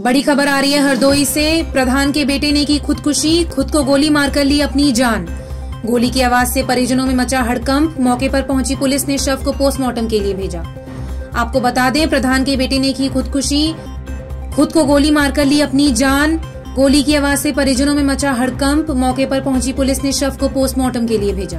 बड़ी खबर आ रही है हरदोई से। प्रधान के बेटे ने की खुदकुशी, खुद को गोली मारकर ली अपनी जान। गोली की आवाज़ से परिजनों में मचा हड़कंप। मौके पर पहुँची पुलिस ने शव को पोस्टमार्टम के लिए भेजा। आपको बता दें, प्रधान के बेटे ने की खुदकुशी, खुद को गोली मारकर ली अपनी जान। गोली की आवाज़ से परिजनों में मचा हड़कंप। मौके पर पहुँची पुलिस ने शव को पोस्टमार्टम के लिए भेजा।